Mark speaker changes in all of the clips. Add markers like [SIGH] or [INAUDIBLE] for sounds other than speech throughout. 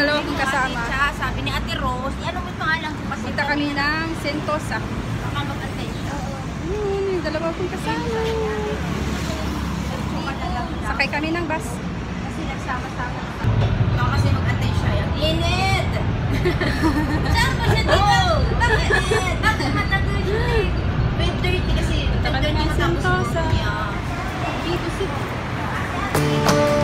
Speaker 1: dalawa kong kasama.
Speaker 2: Siya, sabi ni Ate Rose, ano mo pangalan ko kasi
Speaker 1: Kita kami ng Sentosa.
Speaker 2: Baka mag-antay siya.
Speaker 1: Yun, yung dalawa kong kasama. Sakay kami ng bus.
Speaker 2: Kasi nagsama-sama. Init! [LAUGHS] Saan ba siya dito? Bakit? Bakit matagal siya eh? 5.30 kasi. 5.30
Speaker 1: kami ng
Speaker 2: matapos mo. Yeah.
Speaker 1: Dito si laban.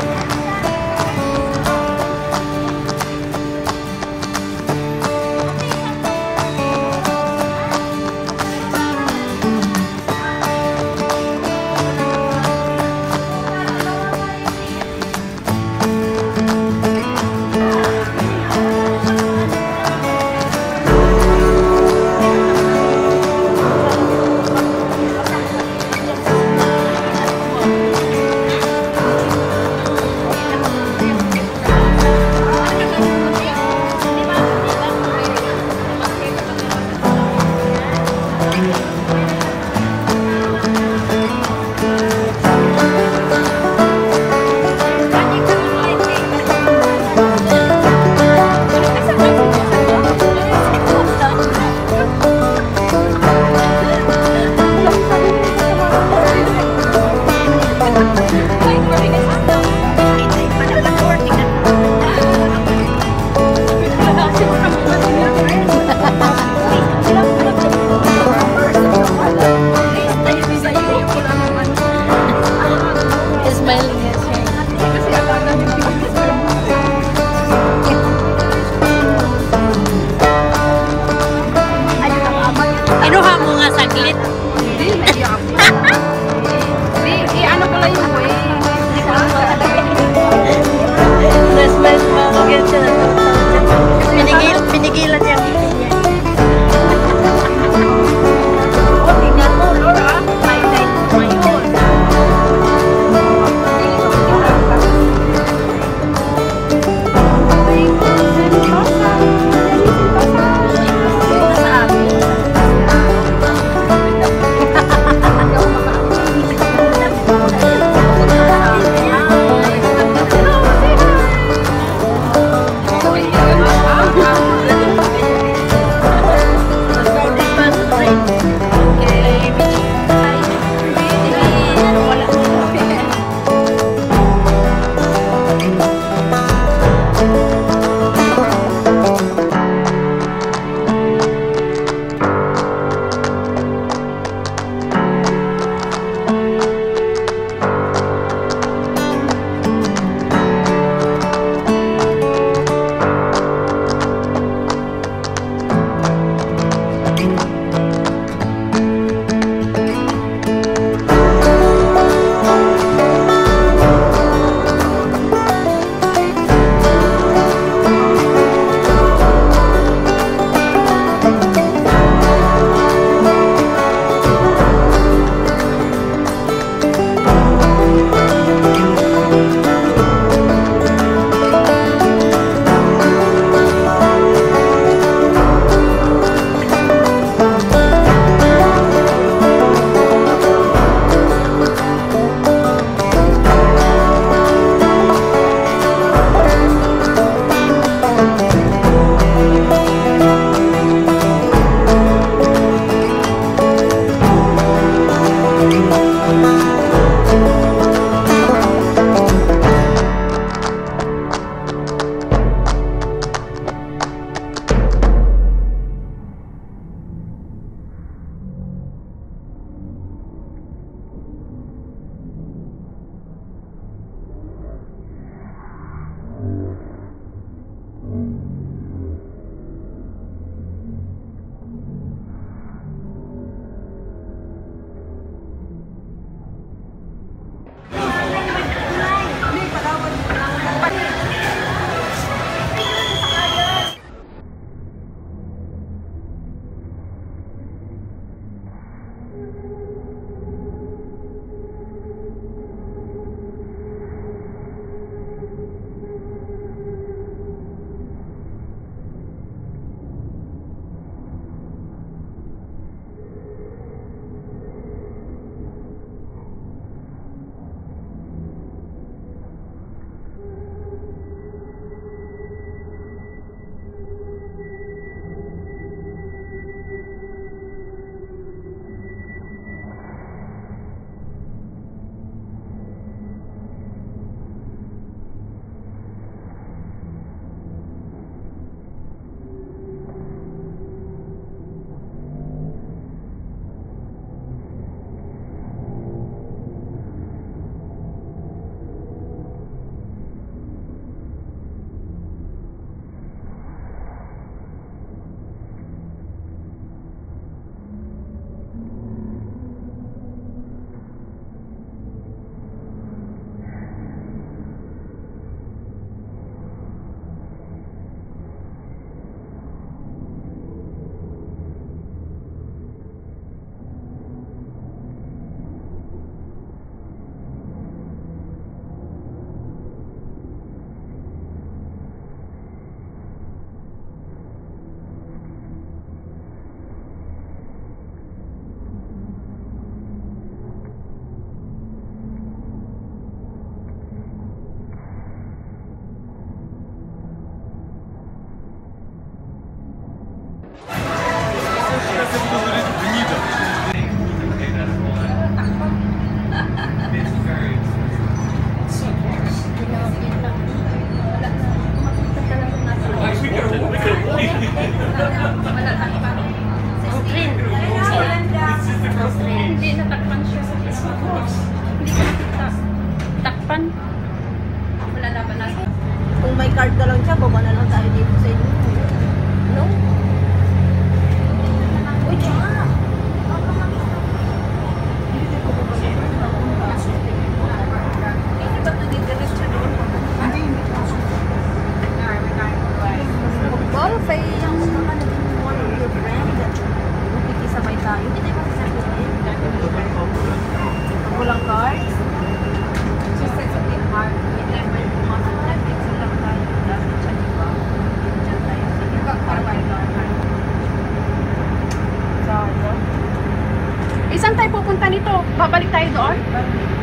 Speaker 1: Nito. Babalik tayo doon?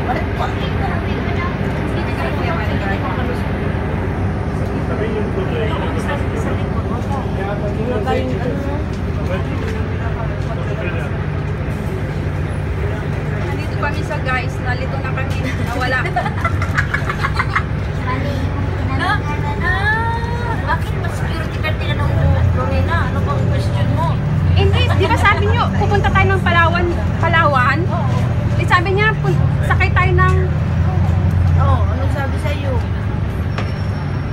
Speaker 2: Balik pa.
Speaker 1: Nandito kami sa guys. Nalito na kami. Nawala. [LAUGHS]
Speaker 2: Ah, bakit mas security card tinanong mo, Lorena? Ano bang
Speaker 1: di ba sabi niyo, pupunta tayo ng Palawan? Palawan? Di sabi niya, pun- sakay tayo ng...
Speaker 2: Oo, oh, anong sabi sa'yo?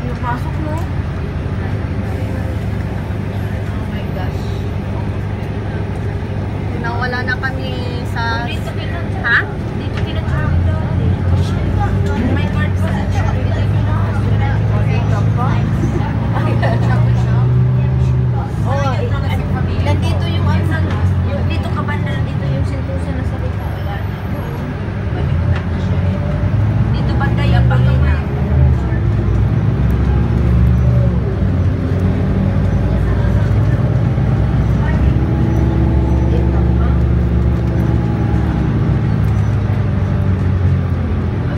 Speaker 2: Yung pasok mo? Oh my gosh.
Speaker 1: Nawala na kami sa... Ha?
Speaker 2: Dito pinag-sabi dati. May card pa sa shop. Oo, eh, nandito yung ano, yung dito ka banda, nandito yung sintusa na salita. Wala. Baliktad na siya eh. Dito banda yung pangina.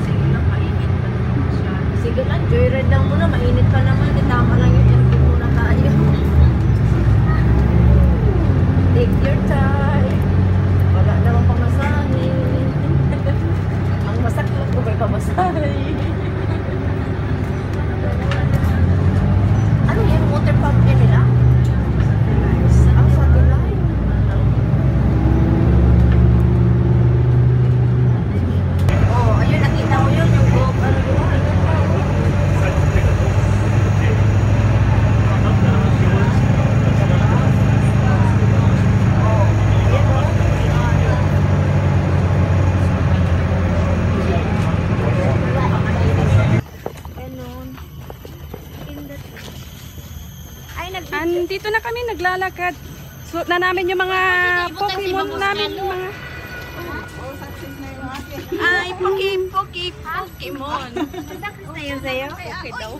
Speaker 2: Sige lang, mainit pa naman siya. Sige lang, joyride lang muna. Mainit pa naman. Eh, tama lang yung aircon muna tayo. Take your time. Wala naman pamasahin. Ang masaklap ko may pamasahin. ano yan? Water pump yan nila? Ang satellite. Oh, ayun, nakita mo yun, yung go, ano yun? Ganun. Ay, nag
Speaker 1: Andito na kami naglalakad. Suot na namin yung mga Pokemon namin. Yung mga... Ay, Poki, Poki, Pokemon.
Speaker 2: Sa'yo, sa'yo?
Speaker 1: Okay daw.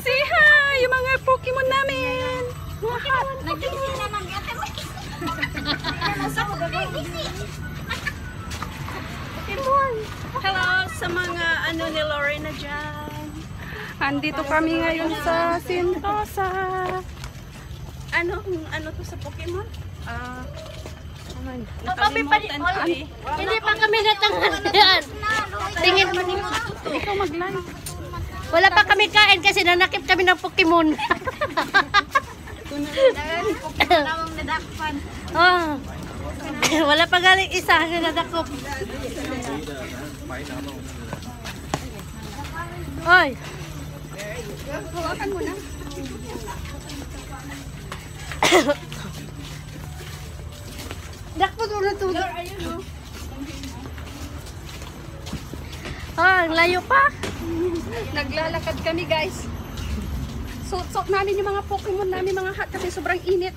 Speaker 1: Say hi! Yung mga Pokemon namin! Mga hot Pokemon!
Speaker 2: Hello sa mga ano ni Lorena dyan.
Speaker 1: Andito kami ngayon sa Sentosa.
Speaker 2: Ano, ano to sa Pokemon? Ah,
Speaker 3: Kami pa din. Hindi pa kami natanghalan. Tingin
Speaker 1: Ikaw mag-live.
Speaker 3: Wala pa kami kain kasi nanakip kami ng Pokemon. Oh. Wala pa galing isa na nadakop. Oy,
Speaker 1: Hawakan mo na.
Speaker 3: dakpo mo na to. Ah, ang layo pa.
Speaker 1: Naglalakad kami guys. Suot-suot namin yung mga Pokemon namin, mga hot kasi sobrang init.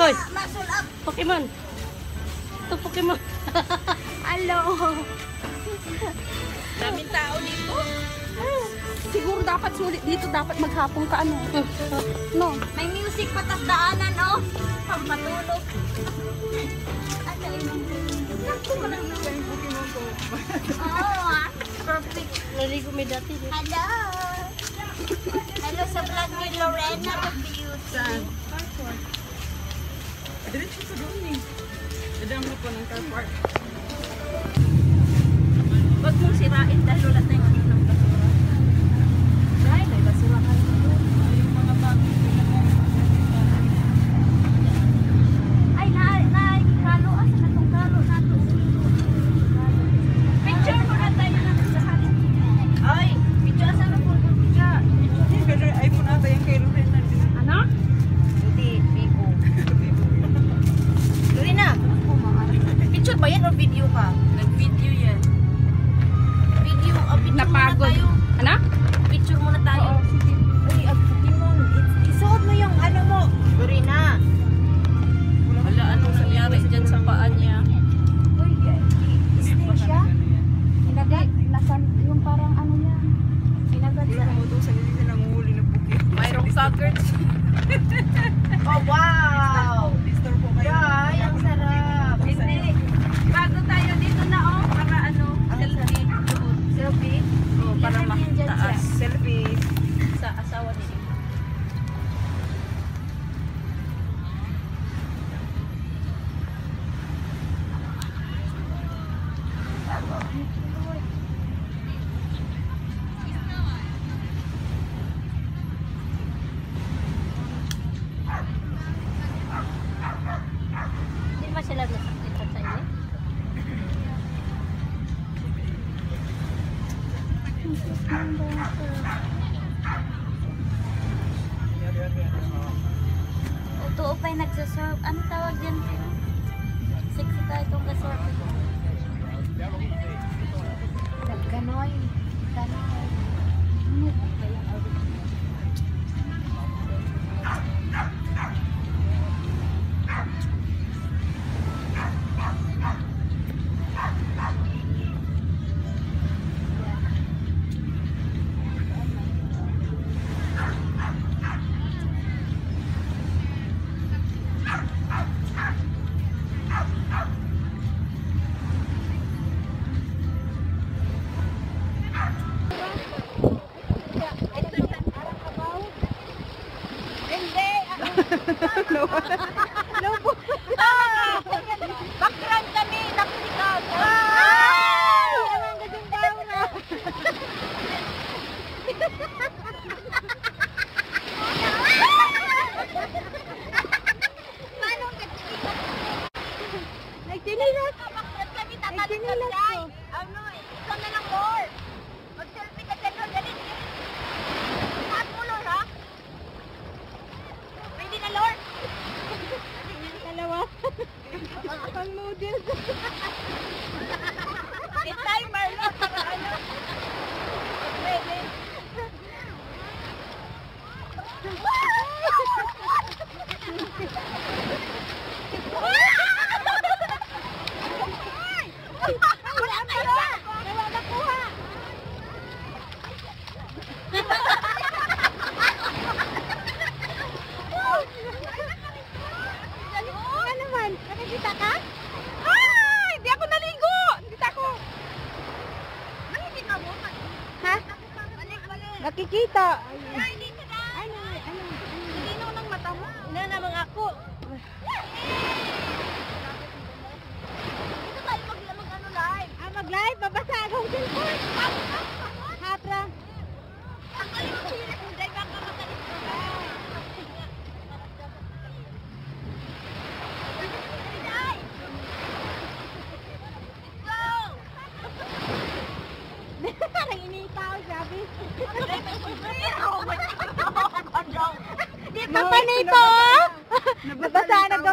Speaker 3: Hoy, Pokemon. Ito Pokemon.
Speaker 1: Hello!
Speaker 2: Daming tao dito.
Speaker 1: Siguro dapat sulit dito, dapat maghapon ka ano. [LAUGHS] No.
Speaker 2: May music patas daanan, oh. Pampatulog. Ano yun? Sakto ko lang naman yung Pokemon ko. Oo, ah. Perfect.
Speaker 3: Naligo may dati.
Speaker 2: Hello! Hello sa vlog ni Lorena the Beauty.
Speaker 4: Diretso sa doon eh. Dadaan mo po ng car park.
Speaker 2: Huwag mong sirain dahil wala tayong ano ng basura. Dahil ay basura ka rin.
Speaker 4: Yung mga bagay na
Speaker 2: Ay, na, na, kalo, asa ah,
Speaker 4: na itong
Speaker 2: kalo na. Picture
Speaker 1: mo
Speaker 2: na tayo
Speaker 5: na sa halin.
Speaker 2: Ay, picture, asa na po itong picture?
Speaker 4: Picture, iPhone ata yung kay Lorin na din.
Speaker 1: Ano? Hindi, Vivo. [LAUGHS] Vivo. Lorin na.
Speaker 2: Picture ba yan o video ka? Napagod. Ano? Picture muna tayo.
Speaker 6: Uy, ah, Timon, i- isuot mo yung ano mo.
Speaker 2: Dorina.
Speaker 4: Wala anong nangyari dyan sa paa niya.
Speaker 6: Uy, stay siya.
Speaker 1: Inagat. Nasa yung parang ano niya. Inagat siya.
Speaker 4: Mayroong cockroach.
Speaker 2: Oh, wow!
Speaker 3: Totoo pa yung nagsasurf. Ano tawag dyan? Sexy ka itong kasurf.
Speaker 6: Ganoy. Ganoy. no.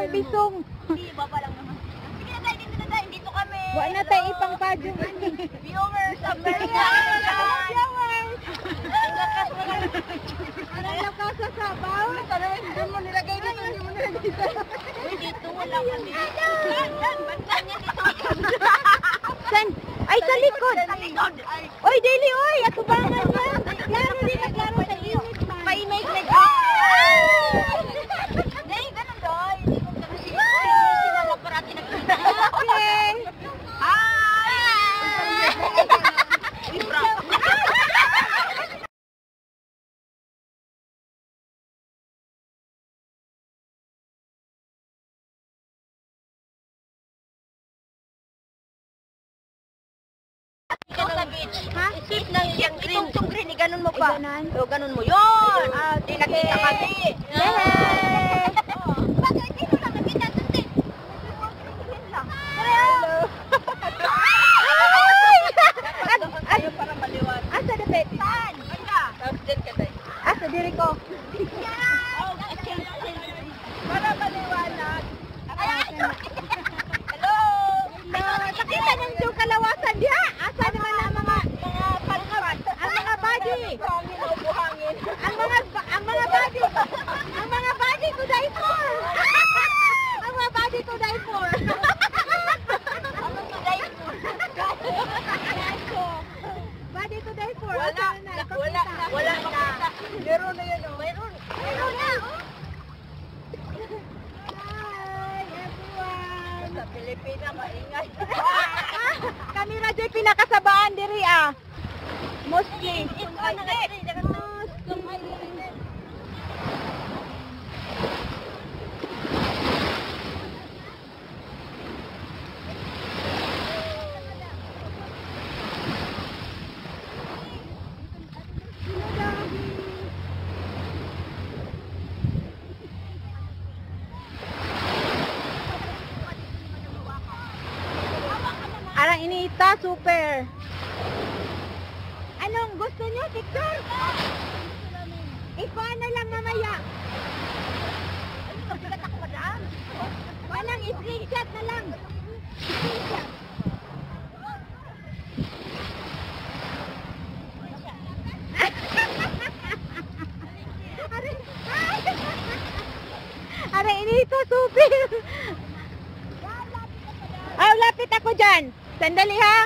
Speaker 6: Kang bisong.
Speaker 2: Hindi, baba lang naman. Sige na tayo, dito na tayo. Dito kami.
Speaker 6: Wa na tayo ipang padyong.
Speaker 2: Viewers, America. Ang lakas mo lang.
Speaker 6: Parang lakas sa sabaw.
Speaker 2: Hindi mo nilagay dito, hindi mo nilagay dito. Wala ka dito. Niya dito.
Speaker 6: San? Ay, sa likod.
Speaker 2: Sa likod.
Speaker 6: Oy, Dili, oy! Atubangan mo. Klaro din na klaro sa init man.
Speaker 2: Painay na Nay, ganun doy. Hindi ko kasi sinala parati nagkita.
Speaker 6: Okay.
Speaker 2: Hi! Ibra. Ikaw sa Tip ng yung green. Itong green, eh, ganun mo pa.
Speaker 6: ganon?
Speaker 2: O, ganun mo. Yun! Ah, di nakita kami.
Speaker 6: Yay!
Speaker 2: Bakit dito lang nakita? Tuti. Hello! Maliwan.
Speaker 6: Asa dapit?
Speaker 2: Saan? Tayo.
Speaker 6: Asa diri ko. for. Wala na, wala wala. Meron na yan oh. Meron. Meron na. Hi, everyone. Sa Pilipina, maingay. [LAUGHS] Kami radyo'y pinakasabaan diri ah. Mostly. Ito, nakatiri. Tita Sophie. Aw, lapit ako dyan. Sandali ha.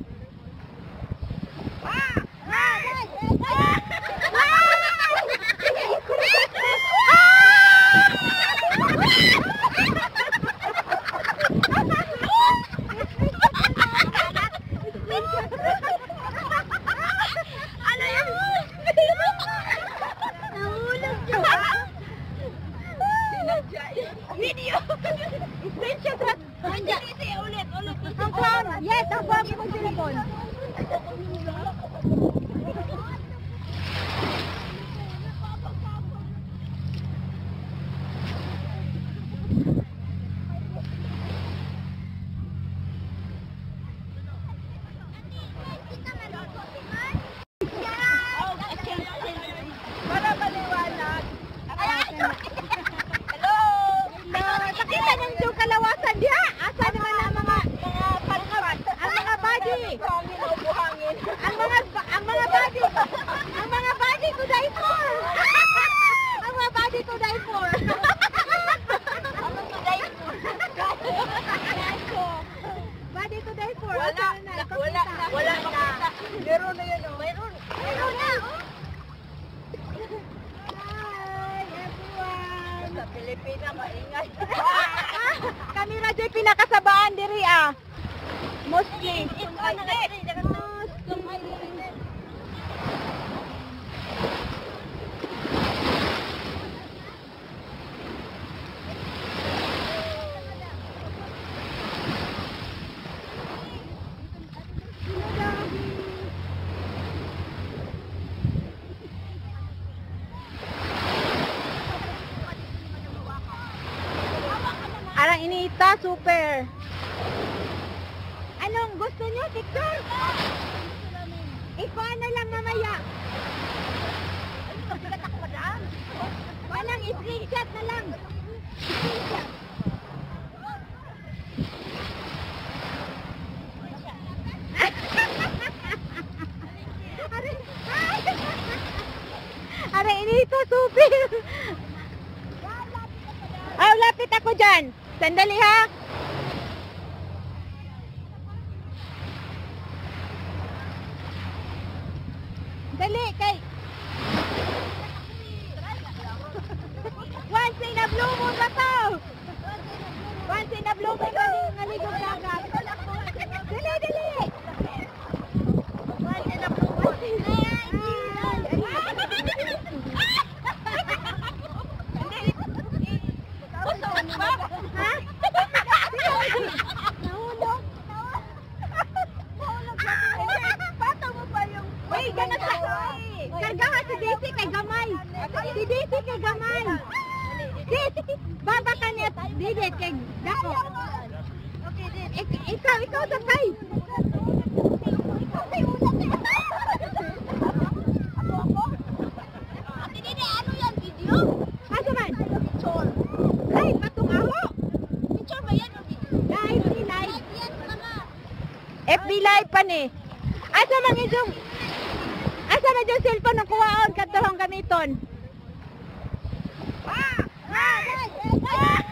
Speaker 6: adyo'y pinakasabaan diri ah. Mostly. It's on the mo, picture! Ikuha na lang mamaya. Ay, mabigat ako, madam. Walang screenshot na lang. Screenshot. Aray, inito, supil. Aw, lapit ako dyan. Sandali ha. ni. Eh. Asa man yung Asa man yung cellphone ang kuwaon katuhong gamiton? Ah! Ah! Ah!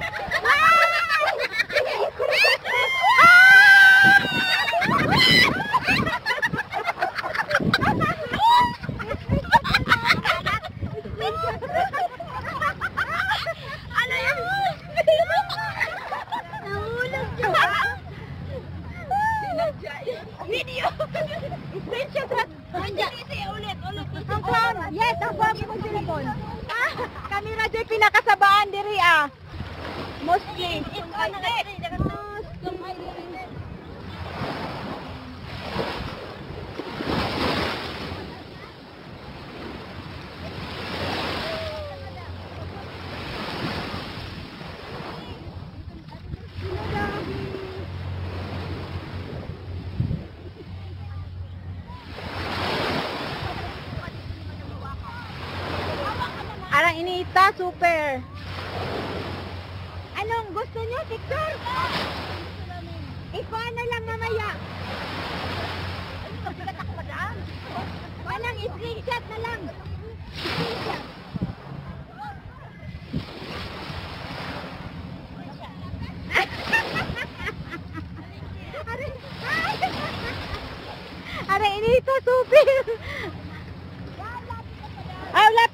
Speaker 6: 一块那个那个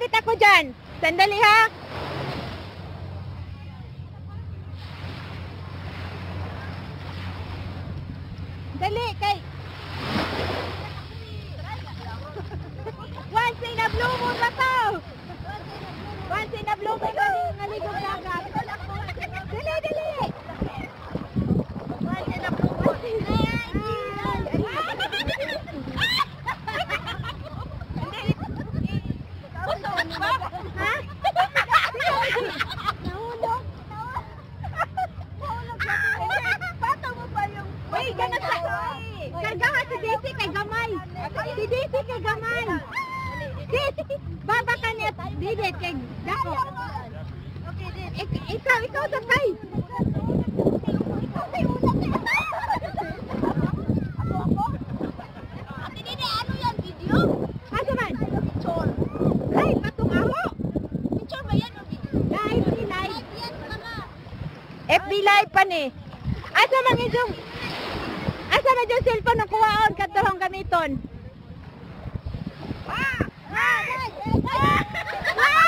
Speaker 6: Bakit ako dyan? Sandali ha. live pa ni. Asa man yung Asa man yung cellphone ang kuwaon katarong gamiton? Ah! Ah! Ah! Ah!